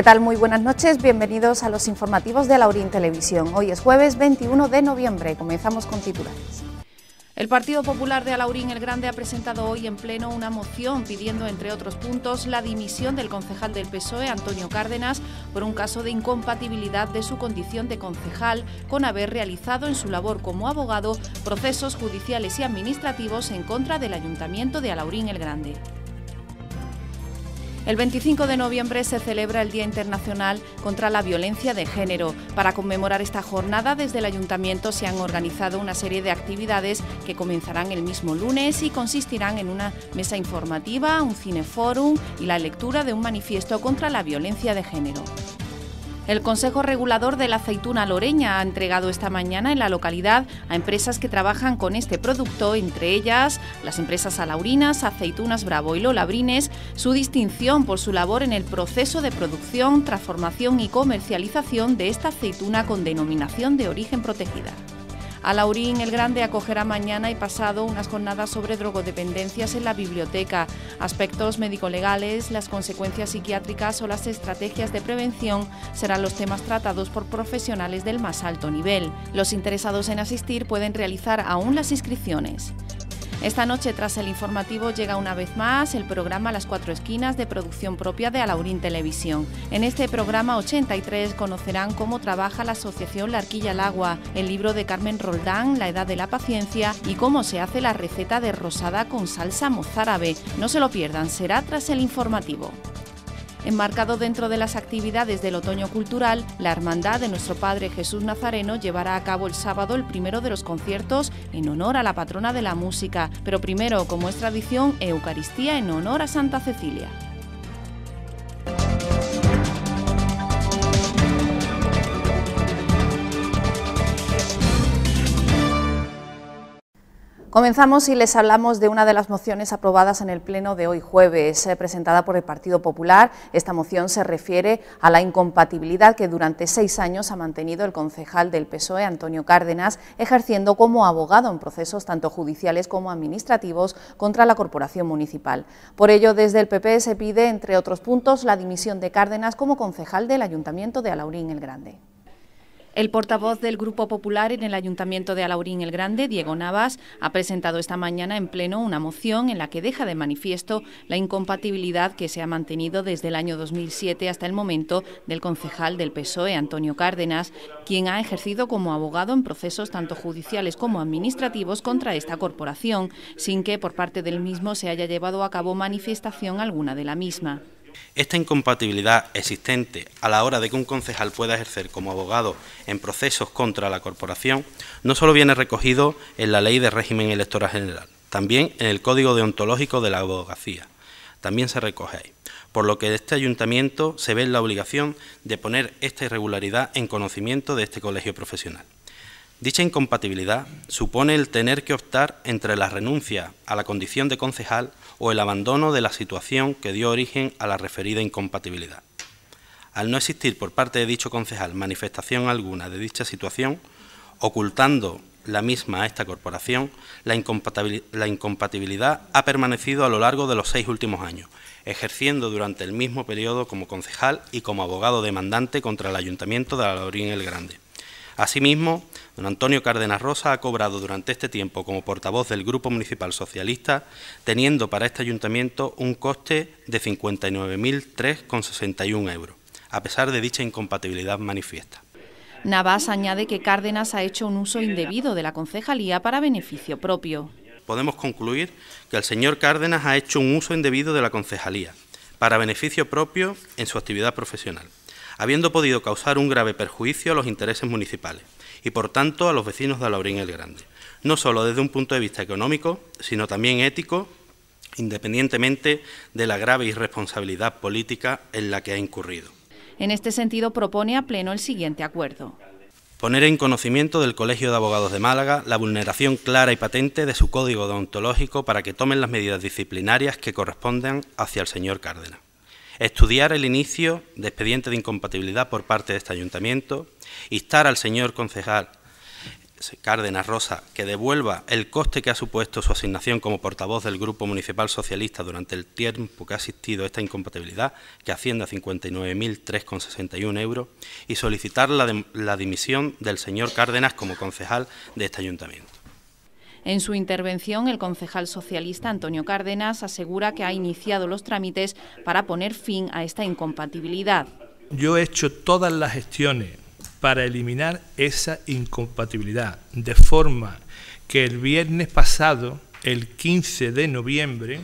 ¿Qué tal? Muy buenas noches, bienvenidos a los informativos de Laurín Televisión. Hoy es jueves 21 de noviembre, comenzamos con titulares. El Partido Popular de Alaurín el Grande ha presentado hoy en pleno una moción pidiendo, entre otros puntos, la dimisión del concejal del PSOE, Antonio Cárdenas, por un caso de incompatibilidad de su condición de concejal con haber realizado en su labor como abogado procesos judiciales y administrativos en contra del Ayuntamiento de Alaurín el Grande. El 25 de noviembre se celebra el Día Internacional contra la Violencia de Género. Para conmemorar esta jornada, desde el Ayuntamiento se han organizado una serie de actividades que comenzarán el mismo lunes y consistirán en una mesa informativa, un cineforum y la lectura de un manifiesto contra la violencia de género. El Consejo Regulador de la Aceituna Loreña ha entregado esta mañana en la localidad a empresas que trabajan con este producto, entre ellas las empresas alaurinas, Aceitunas Bravo y Lolabrines, su distinción por su labor en el proceso de producción, transformación y comercialización de esta aceituna con denominación de origen protegida. Alaurín el Grande acogerá mañana y pasado unas jornadas sobre drogodependencias en la biblioteca, aspectos médico-legales, las consecuencias psiquiátricas o las estrategias de prevención serán los temas tratados por profesionales del más alto nivel. Los interesados en asistir pueden realizar aún las inscripciones. Esta noche, tras el informativo, llega una vez más el programa Las Cuatro Esquinas de producción propia de Alaurín Televisión. En este programa 83 conocerán cómo trabaja la Asociación La Arquilla al Agua, el libro de Carmen Roldán, La Edad de la Paciencia y cómo se hace la receta de rosada con salsa mozárabe. No se lo pierdan, será tras el informativo. Enmarcado dentro de las actividades del otoño cultural, la Hermandad de Nuestro Padre Jesús Nazareno llevará a cabo el sábado el primero de los conciertos en honor a la patrona de la música, pero primero, como es tradición, Eucaristía en honor a Santa Cecilia. Comenzamos y les hablamos de una de las mociones aprobadas en el Pleno de hoy jueves, eh, presentada por el Partido Popular. Esta moción se refiere a la incompatibilidad que durante seis años ha mantenido el concejal del PSOE, Antonio Cárdenas, ejerciendo como abogado en procesos tanto judiciales como administrativos contra la Corporación Municipal. Por ello, desde el PP se pide, entre otros puntos, la dimisión de Cárdenas como concejal del Ayuntamiento de Alaurín el Grande. El portavoz del Grupo Popular en el Ayuntamiento de Alaurín el Grande, Diego Navas, ha presentado esta mañana en pleno una moción en la que deja de manifiesto la incompatibilidad que se ha mantenido desde el año 2007 hasta el momento del concejal del PSOE, Antonio Cárdenas, quien ha ejercido como abogado en procesos tanto judiciales como administrativos contra esta corporación, sin que por parte del mismo se haya llevado a cabo manifestación alguna de la misma. Esta incompatibilidad existente a la hora de que un concejal pueda ejercer como abogado en procesos contra la corporación no solo viene recogido en la Ley de Régimen Electoral General, también en el Código Deontológico de la Abogacía. También se recoge ahí. Por lo que este ayuntamiento se ve en la obligación de poner esta irregularidad en conocimiento de este colegio profesional. Dicha incompatibilidad supone el tener que optar entre la renuncia a la condición de concejal o el abandono de la situación que dio origen a la referida incompatibilidad. Al no existir por parte de dicho concejal manifestación alguna de dicha situación, ocultando la misma a esta corporación, la incompatibilidad ha permanecido a lo largo de los seis últimos años, ejerciendo durante el mismo periodo como concejal y como abogado demandante contra el Ayuntamiento de Alaurín el Grande. Asimismo, don Antonio Cárdenas Rosa ha cobrado durante este tiempo como portavoz del Grupo Municipal Socialista, teniendo para este ayuntamiento un coste de 59.003,61 euros, a pesar de dicha incompatibilidad manifiesta. Navas añade que Cárdenas ha hecho un uso indebido de la concejalía para beneficio propio. Podemos concluir que el señor Cárdenas ha hecho un uso indebido de la concejalía para beneficio propio en su actividad profesional habiendo podido causar un grave perjuicio a los intereses municipales y, por tanto, a los vecinos de Alaurín el Grande, no solo desde un punto de vista económico, sino también ético, independientemente de la grave irresponsabilidad política en la que ha incurrido. En este sentido, propone a pleno el siguiente acuerdo. Poner en conocimiento del Colegio de Abogados de Málaga la vulneración clara y patente de su código deontológico para que tomen las medidas disciplinarias que correspondan hacia el señor Cárdenas estudiar el inicio de expediente de incompatibilidad por parte de este ayuntamiento, instar al señor concejal Cárdenas Rosa que devuelva el coste que ha supuesto su asignación como portavoz del Grupo Municipal Socialista durante el tiempo que ha asistido a esta incompatibilidad, que asciende a 59.003,61 euros, y solicitar la dimisión del señor Cárdenas como concejal de este ayuntamiento. En su intervención, el concejal socialista Antonio Cárdenas asegura que ha iniciado los trámites para poner fin a esta incompatibilidad. Yo he hecho todas las gestiones para eliminar esa incompatibilidad, de forma que el viernes pasado, el 15 de noviembre,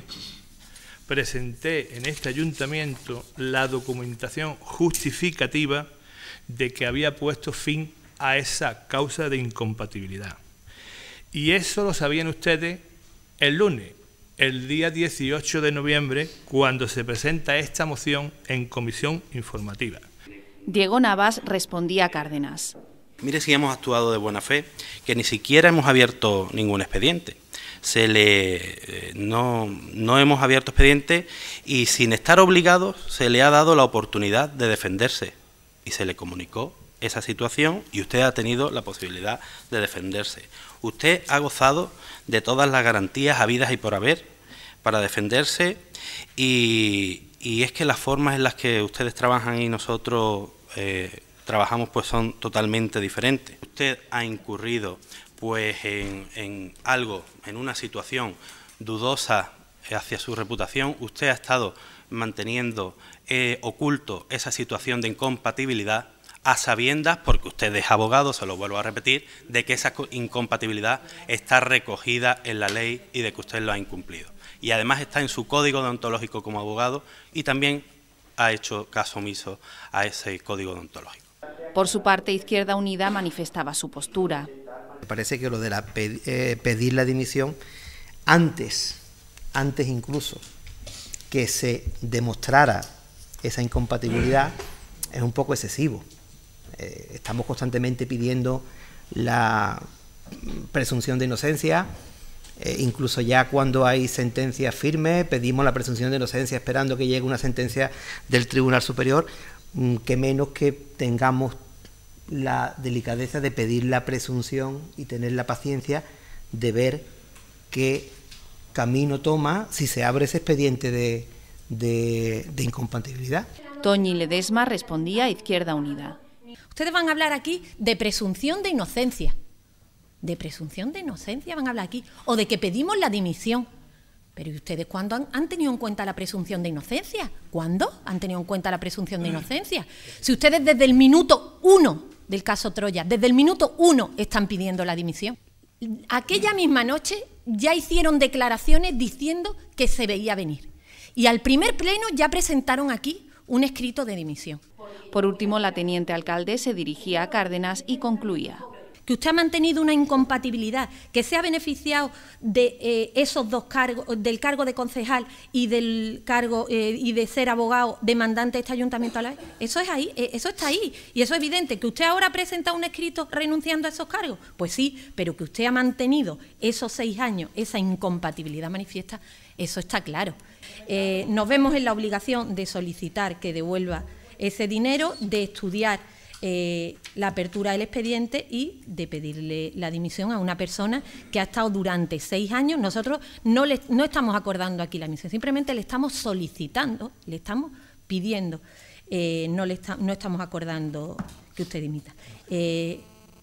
presenté en este ayuntamiento la documentación justificativa de que había puesto fin a esa causa de incompatibilidad. Y eso lo sabían ustedes el lunes, el día 18 de noviembre, cuando se presenta esta moción en comisión informativa. Diego Navas respondía a Cárdenas. Mire si hemos actuado de buena fe, que ni siquiera hemos abierto ningún expediente. Se le, eh, no, no hemos abierto expediente y sin estar obligados se le ha dado la oportunidad de defenderse y se le comunicó esa situación y usted ha tenido la posibilidad de defenderse. Usted ha gozado de todas las garantías habidas y por haber para defenderse y, es que las formas en las que ustedes trabajan y nosotros eh, trabajamos pues son totalmente diferentes. Usted ha incurrido pues en, algo, en una situación dudosa hacia su reputación, usted ha estado manteniendo eh, oculto esa situación de incompatibilidad a sabiendas, porque usted es abogado, se lo vuelvo a repetir, de que esa incompatibilidad está recogida en la ley y de que usted lo ha incumplido. Y además está en su código deontológico como abogado y también ha hecho caso omiso a ese código deontológico. Por su parte, Izquierda Unida manifestaba su postura. Me parece que lo de la eh, pedir la dimisión antes, antes incluso que se demostrara esa incompatibilidad, es un poco excesivo. Eh, estamos constantemente pidiendo la presunción de inocencia, eh, incluso ya cuando hay sentencia firme, pedimos la presunción de inocencia esperando que llegue una sentencia del Tribunal Superior, mm, que menos que tengamos la delicadeza de pedir la presunción y tener la paciencia de ver qué camino toma si se abre ese expediente de, de incompatibilidad. Toñi Ledesma respondía a Izquierda Unida. Ustedes van a hablar aquí de presunción de inocencia. De presunción de inocencia van a hablar aquí. O de que pedimos la dimisión. Pero ¿y ustedes cuándo han, tenido en cuenta la presunción de inocencia? ¿Cuándo han tenido en cuenta la presunción de inocencia? Si ustedes desde el minuto uno del caso Troya, desde el minuto uno están pidiendo la dimisión. Aquella misma noche ya hicieron declaraciones diciendo que se veía venir. Y al primer pleno ya presentaron aquí un escrito de dimisión. Por último, la teniente alcalde se dirigía a Cárdenas y concluía que usted ha mantenido una incompatibilidad, que se ha beneficiado de eh, esos dos cargos, del cargo de concejal y del cargo eh, y de ser abogado demandante de este ayuntamiento a la vez. Eso es ahí, eh, eso está ahí. Y eso es evidente. ¿Que usted ahora ha presentado un escrito renunciando a esos cargos? Pues sí, pero que usted ha mantenido esos seis años, esa incompatibilidad manifiesta, eso está claro. Nos vemos en la obligación de solicitar que devuelva ese dinero, de estudiar eh, la apertura del expediente y de pedirle la dimisión a una persona que ha estado durante seis años. Nosotros no, estamos acordando aquí la dimisión, simplemente le estamos solicitando, le estamos pidiendo, eh, no, estamos acordando que usted dimita. Eh,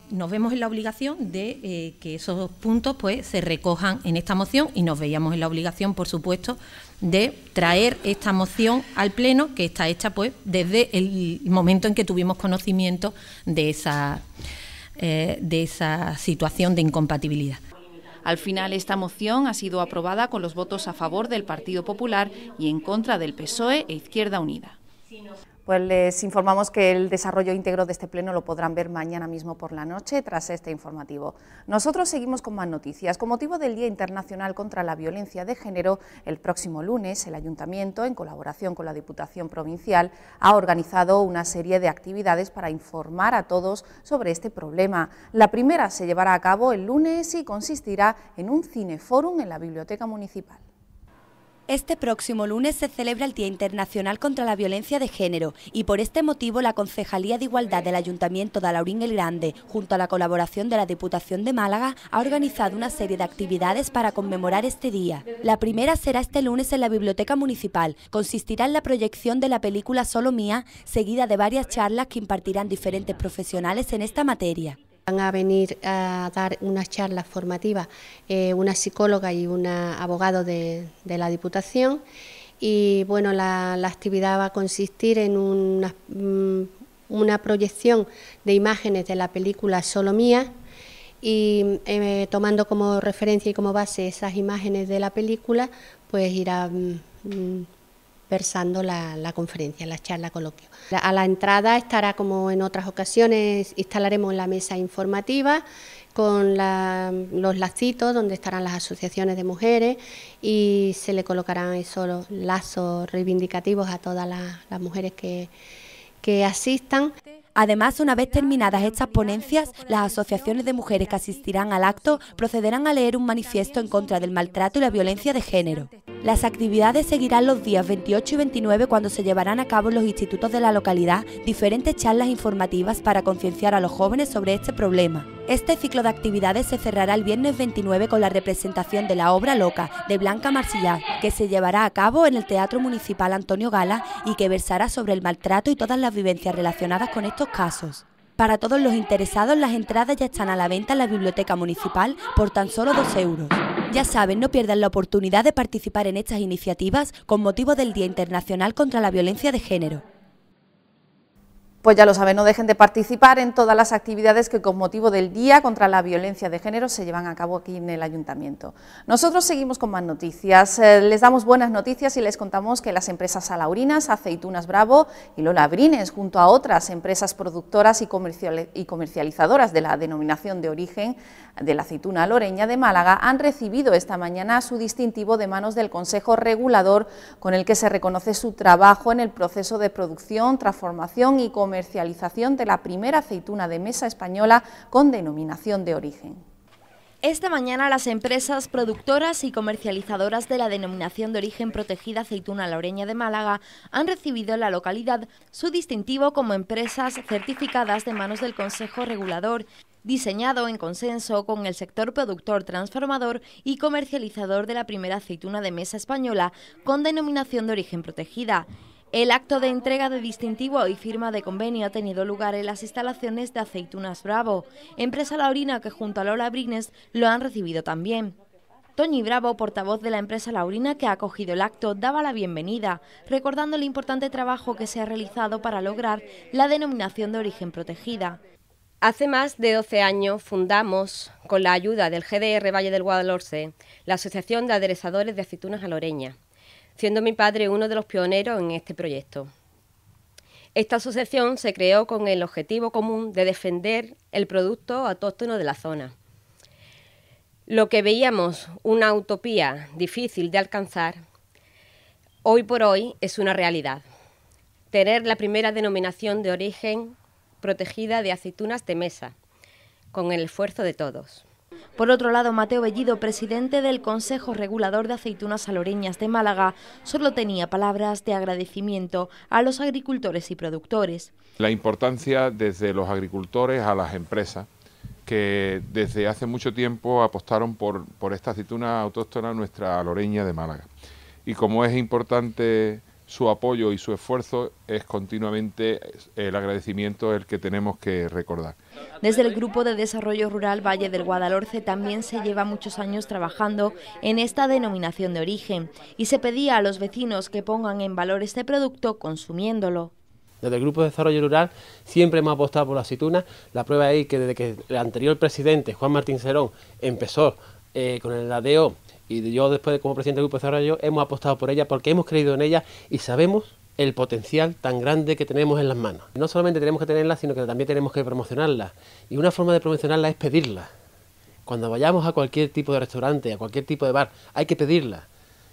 nos vemos en la obligación de que esos puntos pues se recojan en esta moción y nos veíamos en la obligación, por supuesto, de traer esta moción al Pleno, que está hecha pues desde el momento en que tuvimos conocimiento de esa, eh, de esa situación de incompatibilidad. Al final, esta moción ha sido aprobada con los votos a favor del Partido Popular y en contra del PSOE e Izquierda Unida. Pues les informamos que el desarrollo íntegro de este pleno lo podrán ver mañana mismo por la noche tras este informativo. Nosotros seguimos con más noticias. Con motivo del Día Internacional contra la Violencia de Género, el próximo lunes el Ayuntamiento, en colaboración con la Diputación Provincial, ha organizado una serie de actividades para informar a todos sobre este problema. La primera se llevará a cabo el lunes y consistirá en un cineforum en la Biblioteca Municipal. Este próximo lunes se celebra el Día Internacional contra la Violencia de Género y por este motivo la Concejalía de Igualdad del Ayuntamiento de Alaurín el Grande, junto a la colaboración de la Diputación de Málaga, ha organizado una serie de actividades para conmemorar este día. La primera será este lunes en la Biblioteca Municipal. Consistirá en la proyección de la película Solo Mía, seguida de varias charlas que impartirán diferentes profesionales en esta materia. Van a venir a dar unas charlas formativas eh, una psicóloga y un abogado de, la Diputación. Y bueno, la, actividad va a consistir en una, mm, una, proyección de imágenes de la película Solo Mía y eh, tomando como referencia y como base esas imágenes de la película, pues irá mm, versando la, conferencia, la charla coloquio. A la entrada estará como en otras ocasiones, instalaremos la mesa informativa con los lacitos donde estarán las asociaciones de mujeres y se le colocarán esos lazos reivindicativos a todas las, mujeres que, que asistan. Además, una vez terminadas estas ponencias, las asociaciones de mujeres que asistirán al acto procederán a leer un manifiesto en contra del maltrato y la violencia de género. Las actividades seguirán los días 28 y 29 cuando se llevarán a cabo en los institutos de la localidad diferentes charlas informativas para concienciar a los jóvenes sobre este problema. Este ciclo de actividades se cerrará el viernes 29 con la representación de la obra Loca de Blanca Marsillar, que se llevará a cabo en el Teatro Municipal Antonio Gala y que versará sobre el maltrato y todas las vivencias relacionadas con estos casos. Para todos los interesados, las entradas ya están a la venta en la Biblioteca Municipal por tan solo 2 euros. Ya saben, no pierdan la oportunidad de participar en estas iniciativas con motivo del Día Internacional contra la Violencia de Género. Pues ya lo saben, no dejen de participar en todas las actividades que con motivo del Día contra la Violencia de Género se llevan a cabo aquí en el Ayuntamiento. Nosotros seguimos con más noticias. Eh, les damos buenas noticias y les contamos que las empresas Alaurinas, Aceitunas Bravo y Lola Brines, junto a otras empresas productoras y comercializadoras de la denominación de origen de la aceituna loreña de Málaga, han recibido esta mañana su distintivo de manos del Consejo Regulador con el que se reconoce su trabajo en el proceso de producción, transformación y comercialización de la primera aceituna de mesa española con denominación de origen. Esta mañana las empresas productoras y comercializadoras de la denominación de origen protegida aceituna loreña de Málaga han recibido en la localidad su distintivo como empresas certificadas de manos del Consejo Regulador, diseñado en consenso con el sector productor transformador y comercializador de la primera aceituna de mesa española con denominación de origen protegida. El acto de entrega de distintivo y firma de convenio ha tenido lugar en las instalaciones de Aceitunas Bravo, empresa laurina que junto a Lola Brines lo han recibido también. Toñi Bravo, portavoz de la empresa Laurina que ha acogido el acto, daba la bienvenida, recordando el importante trabajo que se ha realizado para lograr la denominación de origen protegida. Hace más de 12 años fundamos, con la ayuda del GDR Valle del Guadalhorce, la Asociación de Aderezadores de Aceitunas Aloreña siendo mi padre uno de los pioneros en este proyecto. Esta asociación se creó con el objetivo común de defender el producto autóctono de la zona. Lo que veíamos una utopía difícil de alcanzar, hoy por hoy es una realidad. Tener la primera denominación de origen protegida de aceitunas de mesa, con el esfuerzo de todos. Por otro lado, Mateo Bellido, presidente del Consejo Regulador de Aceitunas Saloreñas de Málaga, solo tenía palabras de agradecimiento a los agricultores y productores. La importancia desde los agricultores a las empresas que desde hace mucho tiempo apostaron por, por esta aceituna autóctona nuestra loreña de Málaga. Y como es importante su apoyo y su esfuerzo es continuamente el agradecimiento el que tenemos que recordar. Desde el Grupo de Desarrollo Rural Valle del Guadalhorce también se lleva muchos años trabajando en esta denominación de origen y se pedía a los vecinos que pongan en valor este producto consumiéndolo. Desde el Grupo de Desarrollo Rural siempre hemos apostado por la aceituna. La prueba es que desde que el anterior presidente, Juan Martín Serón, empezó eh, con el ADO y yo después como presidente del Grupo de Desarrollo hemos apostado por ella porque hemos creído en ella y sabemos el potencial tan grande que tenemos en las manos. No solamente tenemos que tenerla, sino que también tenemos que promocionarla. Y una forma de promocionarla es pedirla. Cuando vayamos a cualquier tipo de restaurante, a cualquier tipo de bar, hay que pedirla.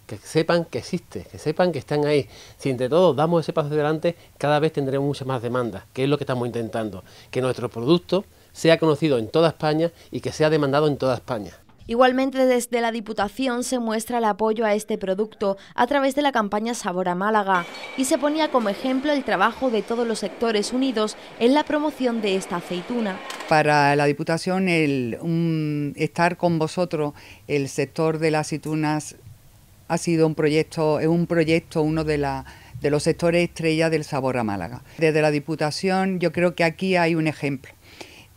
Que sepan que existe, que sepan que están ahí. Si entre todos damos ese paso adelante, cada vez tendremos mucha más demanda, que es lo que estamos intentando. Que nuestro producto sea conocido en toda España y que sea demandado en toda España. Igualmente desde la Diputación se muestra el apoyo a este producto a través de la campaña Sabor a Málaga y se ponía como ejemplo el trabajo de todos los sectores unidos en la promoción de esta aceituna. Para la Diputación el estar con vosotros, el sector de las aceitunas ha sido un proyecto, es un proyecto, uno de, la, de los sectores estrella del sabor a Málaga. Desde la Diputación yo creo que aquí hay un ejemplo.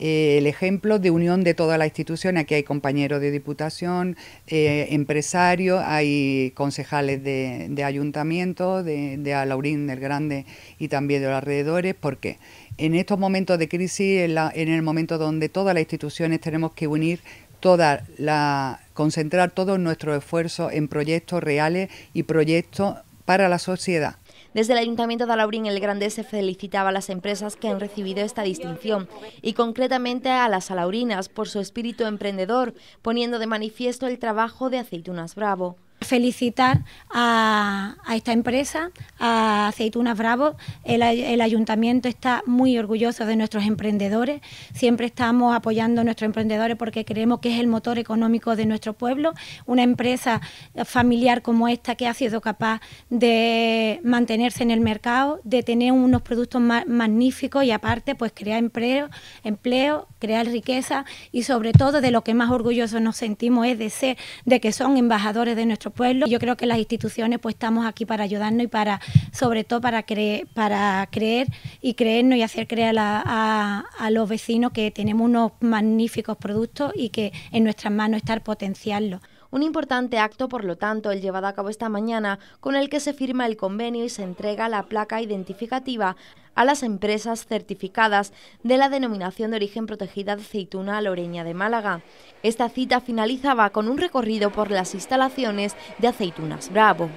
Eh, el ejemplo de unión de todas las instituciones. Aquí hay compañeros de diputación, eh, empresarios, hay concejales de, ayuntamiento, de, de Alaurín del Grande y también de los alrededores, porque en estos momentos de crisis, en, en el momento donde todas las instituciones tenemos que unir toda la, concentrar todo nuestro esfuerzo en proyectos reales y proyectos para la sociedad. Desde el Ayuntamiento de Alaurín el Grande se felicitaba a las empresas que han recibido esta distinción y concretamente a las alaurinas por su espíritu emprendedor, poniendo de manifiesto el trabajo de Aceitunas Bravo felicitar a, esta empresa, a Aceitunas Bravo. El, ayuntamiento está muy orgulloso de nuestros emprendedores. Siempre estamos apoyando a nuestros emprendedores porque creemos que es el motor económico de nuestro pueblo. Una empresa familiar como esta que ha sido capaz de mantenerse en el mercado, de tener unos productos magníficos y aparte pues crear empleo, empleo, crear riqueza y sobre todo de lo que más orgullosos nos sentimos es de ser, de que son embajadores de nuestro pueblo. Yo creo que las instituciones pues estamos aquí para ayudarnos y para, sobre todo para creer, para creer y creernos y hacer creer a, los vecinos que tenemos unos magníficos productos y que en nuestras manos estar potenciarlos. Un importante acto, por lo tanto, el llevado a cabo esta mañana, con el que se firma el convenio y se entrega la placa identificativa a las empresas certificadas de la denominación de origen protegida de aceituna loreña de Málaga. Esta cita finalizaba con un recorrido por las instalaciones de Aceitunas Bravo.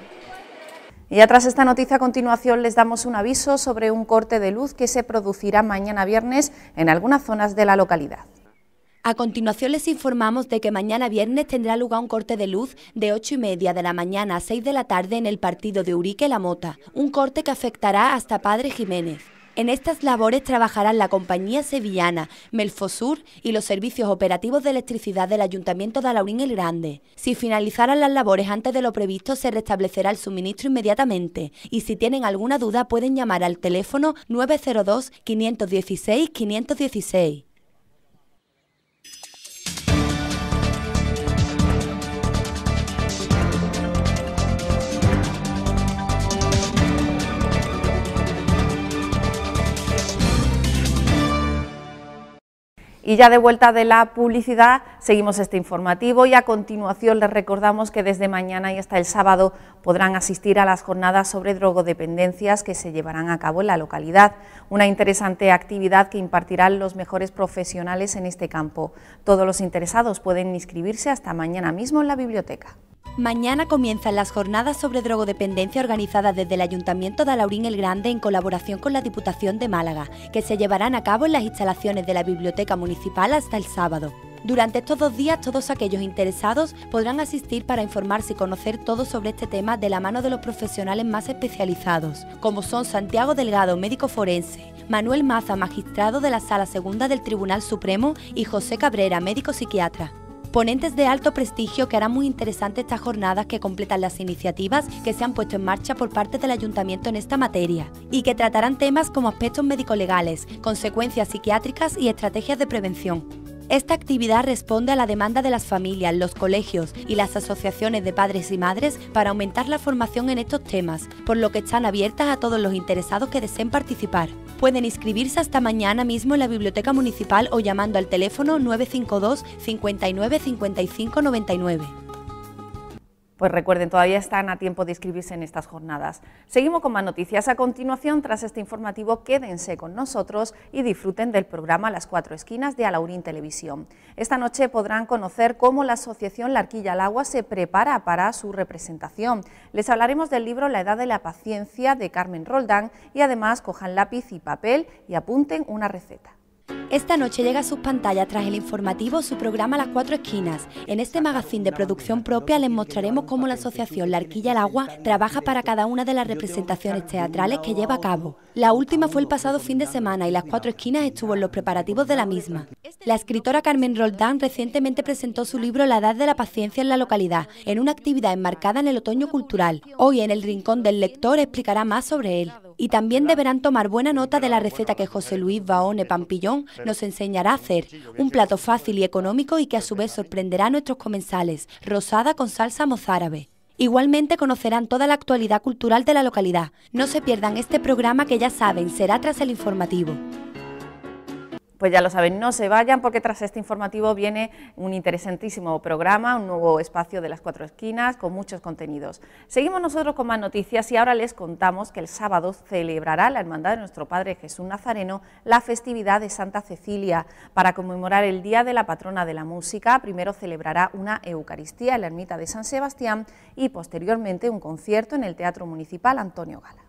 Y tras esta noticia a continuación les damos un aviso sobre un corte de luz que se producirá mañana viernes en algunas zonas de la localidad. A continuación les informamos de que mañana viernes tendrá lugar un corte de luz de 8 y media de la mañana a 6 de la tarde en el partido de Urique La Mota, un corte que afectará hasta Padre Jiménez. En estas labores trabajarán la compañía sevillana Melfosur y los servicios operativos de electricidad del Ayuntamiento de Alaurín el Grande. Si finalizaran las labores antes de lo previsto, se restablecerá el suministro inmediatamente y si tienen alguna duda pueden llamar al teléfono 902 516 516. Y ya de vuelta de la publicidad, seguimos este informativo y a continuación les recordamos que desde mañana y hasta el sábado podrán asistir a las jornadas sobre drogodependencias que se llevarán a cabo en la localidad. Una interesante actividad que impartirán los mejores profesionales en este campo. Todos los interesados pueden inscribirse hasta mañana mismo en la biblioteca. Mañana comienzan las jornadas sobre drogodependencia organizadas desde el Ayuntamiento de Alaurín el Grande en colaboración con la Diputación de Málaga, que se llevarán a cabo en las instalaciones de la Biblioteca Municipal hasta el sábado. Durante estos dos días todos aquellos interesados podrán asistir para informarse y conocer todo sobre este tema de la mano de los profesionales más especializados, como son Santiago Delgado, médico forense, Manuel Maza, magistrado de la Sala Segunda del Tribunal Supremo y José Cabrera, médico psiquiatra ponentes de alto prestigio que harán muy interesantes estas jornadas que completan las iniciativas que se han puesto en marcha por parte del ayuntamiento en esta materia y que tratarán temas como aspectos médico-legales, consecuencias psiquiátricas y estrategias de prevención. Esta actividad responde a la demanda de las familias, los colegios y las asociaciones de padres y madres para aumentar la formación en estos temas, por lo que están abiertas a todos los interesados que deseen participar. Pueden inscribirse hasta mañana mismo en la Biblioteca Municipal o llamando al teléfono 952 59 55 99. Pues recuerden, todavía están a tiempo de inscribirse en estas jornadas. Seguimos con más noticias. A continuación, tras este informativo, quédense con nosotros y disfruten del programa Las Cuatro Esquinas de Alaurín Televisión. Esta noche podrán conocer cómo la Asociación La Arquilla al Agua se prepara para su representación. Les hablaremos del libro La Edad de la Paciencia de Carmen Roldán y además cojan lápiz y papel y apunten una receta. Esta noche llega a sus pantallas tras el informativo su programa Las Cuatro Esquinas. En este magazine de producción propia les mostraremos cómo la asociación La Arquilla al Agua trabaja para cada una de las representaciones teatrales que lleva a cabo. La última fue el pasado fin de semana y Las Cuatro Esquinas estuvo en los preparativos de la misma. La escritora Carmen Roldán recientemente presentó su libro La Edad de la Paciencia en la localidad, en una actividad enmarcada en el otoño cultural. Hoy en el Rincón del Lector explicará más sobre él. Y también deberán tomar buena nota de la receta que José Luis Baone Pampillón nos enseñará a hacer, un plato fácil y económico y que a su vez sorprenderá a nuestros comensales, rosada con salsa mozárabe. Igualmente conocerán toda la actualidad cultural de la localidad. No se pierdan este programa que ya saben será tras el informativo. Pues ya lo saben, no se vayan porque tras este informativo viene un interesantísimo programa, un nuevo espacio de las cuatro esquinas con muchos contenidos. Seguimos nosotros con más noticias y ahora les contamos que el sábado celebrará la Hermandad de nuestro Padre Jesús Nazareno la festividad de Santa Cecilia. Para conmemorar el Día de la Patrona de la Música, primero celebrará una Eucaristía en la ermita de San Sebastián y posteriormente un concierto en el Teatro Municipal Antonio Gala.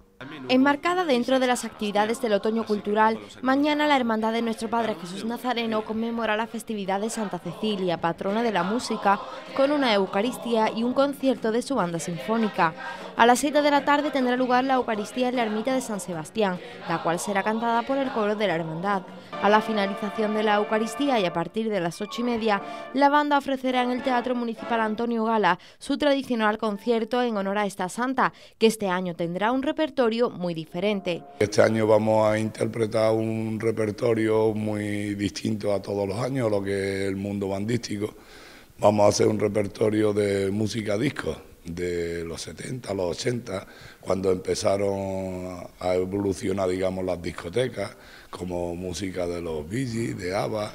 Enmarcada dentro de las actividades del otoño cultural, mañana la Hermandad de Nuestro Padre Jesús Nazareno conmemora la festividad de Santa Cecilia, patrona de la música, con una Eucaristía y un concierto de su banda sinfónica. A las 7 de la tarde tendrá lugar la Eucaristía en la ermita de San Sebastián, la cual será cantada por el coro de la Hermandad. A la finalización de la Eucaristía y a partir de las ocho y media, la banda ofrecerá en el Teatro Municipal Antonio Gala su tradicional concierto en honor a esta santa, que este año tendrá un repertorio muy diferente. Este año vamos a interpretar un repertorio muy distinto a todos los años, lo que es el mundo bandístico. Vamos a hacer un repertorio de música disco de los 70, los 80, cuando empezaron a evolucionar, digamos, las discotecas como música de los Bee de ABBA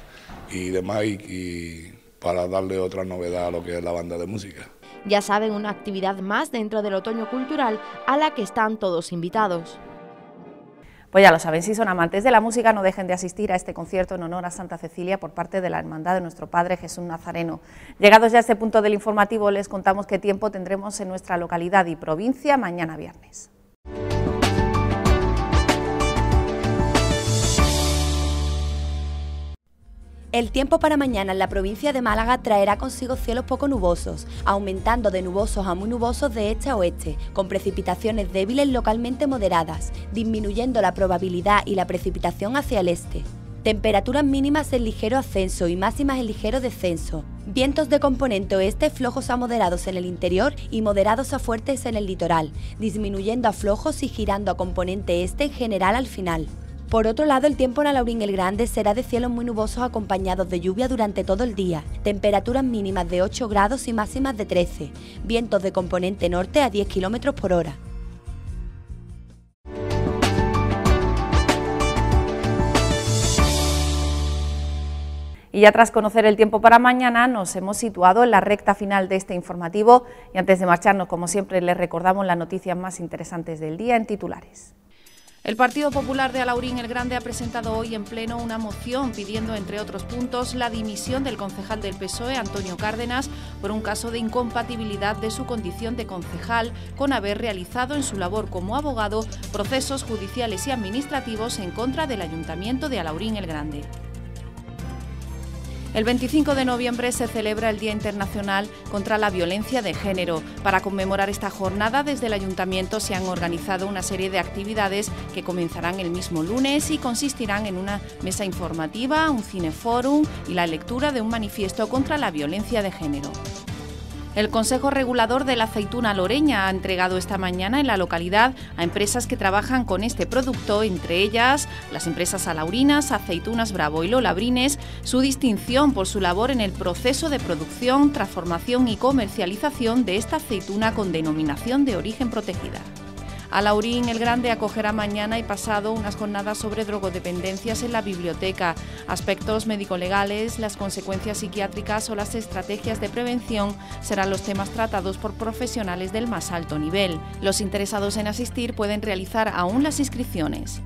y de Mike, y para darle otra novedad a lo que es la banda de música. Ya saben, una actividad más dentro del otoño cultural a la que están todos invitados. Pues ya lo saben, si son amantes de la música, no dejen de asistir a este concierto en honor a Santa Cecilia por parte de la Hermandad de nuestro Padre Jesús Nazareno. Llegados ya a este punto del informativo, les contamos qué tiempo tendremos en nuestra localidad y provincia mañana viernes. El tiempo para mañana en la provincia de Málaga traerá consigo cielos poco nubosos, aumentando de nubosos a muy nubosos de este a oeste, con precipitaciones débiles localmente moderadas, disminuyendo la probabilidad y la precipitación hacia el este. Temperaturas mínimas en ligero ascenso y máximas en ligero descenso. Vientos de componente oeste flojos a moderados en el interior y moderados a fuertes en el litoral, disminuyendo a flojos y girando a componente este en general al final. Por otro lado, el tiempo en Alaurín el Grande será de cielos muy nubosos acompañados de lluvia durante todo el día, temperaturas mínimas de 8 grados y máximas de 13, vientos de componente norte a 10 km por hora. Y ya tras conocer el tiempo para mañana, nos hemos situado en la recta final de este informativo y antes de marcharnos, como siempre, les recordamos las noticias más interesantes del día en titulares. El Partido Popular de Alaurín el Grande ha presentado hoy en pleno una moción pidiendo, entre otros puntos, la dimisión del concejal del PSOE, Antonio Cárdenas, por un caso de incompatibilidad de su condición de concejal con haber realizado en su labor como abogado procesos judiciales y administrativos en contra del Ayuntamiento de Alaurín el Grande. El 25 de noviembre se celebra el Día Internacional contra la Violencia de Género. Para conmemorar esta jornada, desde el Ayuntamiento se han organizado una serie de actividades que comenzarán el mismo lunes y consistirán en una mesa informativa, un cineforum y la lectura de un manifiesto contra la violencia de género. El Consejo Regulador de la Aceituna Loreña ha entregado esta mañana en la localidad a empresas que trabajan con este producto, entre ellas las empresas alaurinas, Aceitunas Bravo y Lolabrines, su distinción por su labor en el proceso de producción, transformación y comercialización de esta aceituna con denominación de origen protegida. Alaurín el Grande acogerá mañana y pasado unas jornadas sobre drogodependencias en la biblioteca, aspectos médico-legales, las consecuencias psiquiátricas o las estrategias de prevención serán los temas tratados por profesionales del más alto nivel. Los interesados en asistir pueden realizar aún las inscripciones.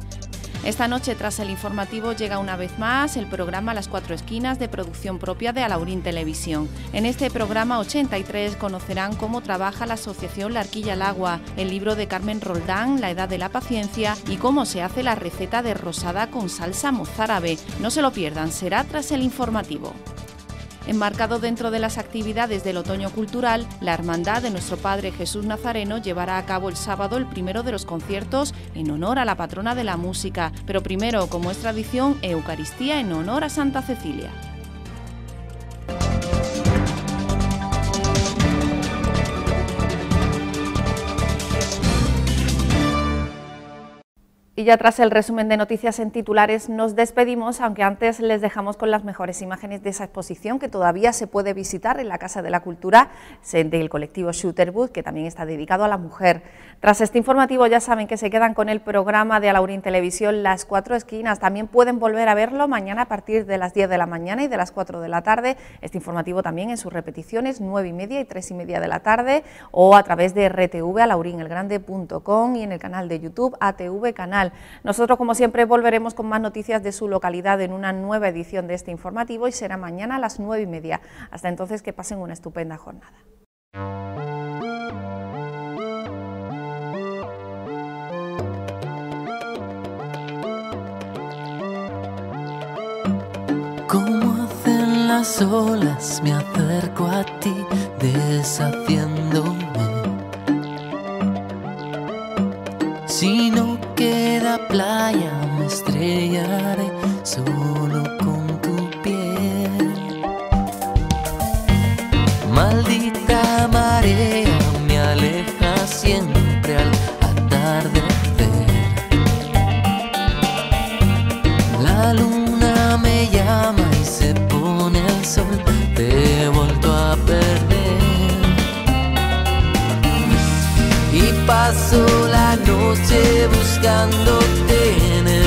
Esta noche, tras el informativo, llega una vez más el programa Las Cuatro Esquinas de producción propia de Alaurín Televisión. En este programa 83 conocerán cómo trabaja la Asociación La Arquilla al Agua, el libro de Carmen Roldán, La Edad de la Paciencia y cómo se hace la receta de rosada con salsa mozárabe. No se lo pierdan, será tras el informativo. Enmarcado dentro de las actividades del otoño cultural, la Hermandad de nuestro Padre Jesús Nazareno llevará a cabo el sábado el primero de los conciertos en honor a la patrona de la música, pero primero, como es tradición, Eucaristía en honor a Santa Cecilia. Y ya tras el resumen de noticias en titulares nos despedimos, aunque antes les dejamos con las mejores imágenes de esa exposición que todavía se puede visitar en la Casa de la Cultura del colectivo Shooterwood, que también está dedicado a la mujer. Tras este informativo ya saben que se quedan con el programa de Alaurín Televisión Las Cuatro Esquinas. También pueden volver a verlo mañana a partir de las 10 de la mañana y de las 4 de la tarde. Este informativo también en sus repeticiones 9 y media y 3 y media de la tarde o a través de RTV alaurinelgrande.com y en el canal de YouTube ATV Canal nosotros, como siempre, volveremos con más noticias de su localidad en una nueva edición de este informativo y será mañana a las nueve y media. Hasta entonces, que pasen una estupenda jornada. Las olas, me acerco a ti, deshaciéndome. Si no queda playa me estrellaré solo con tu piel. Maldita marea me aleja siempre al atardecer. La luna me llama y se pone el sol, te he vuelto a perder. Y paso la noche buscándote en el